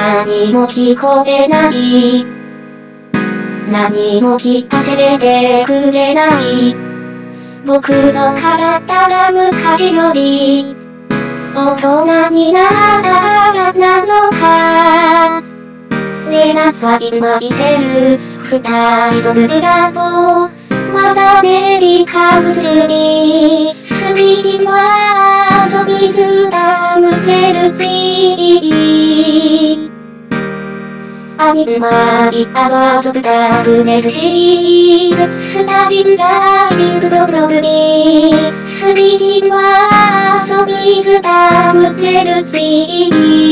何も聞こえない。何も聞かせてくれない。僕の体が昔より大人になったらなのか。上なは今見せる二人とブラボ。ーまだメリカ普にアニマリアワードブダブネズシーズスタジンライディングブロブロブにスピリは遊びずだむけるピー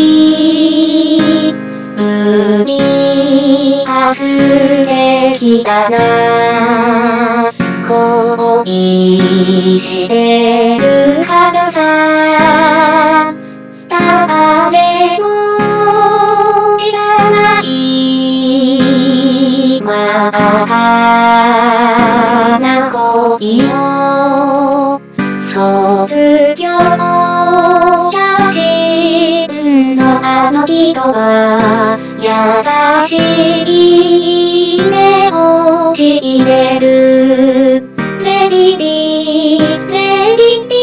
海外れきたな恋してるが赤な恋を卒業者人のあの人は優しい目を聞いてる。レディビーレディビ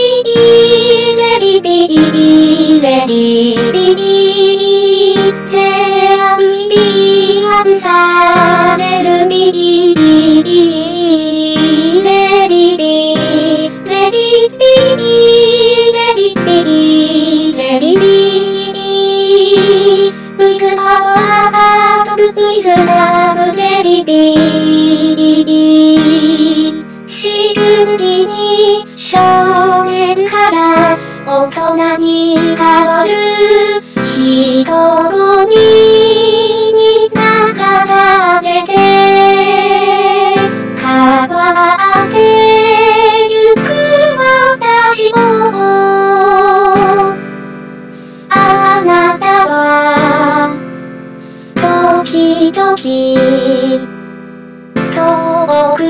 ーレディビーレディビー。ートブテレビー思春期に少年から大人に変わる人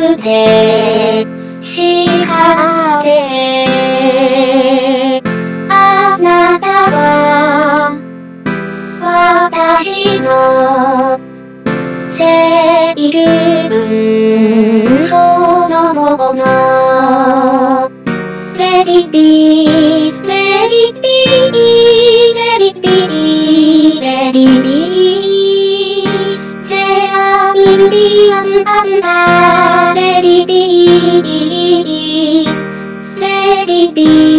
くで叱ってあなたは私の正十分そのもの。レリビーレリビーレリビーレリビレ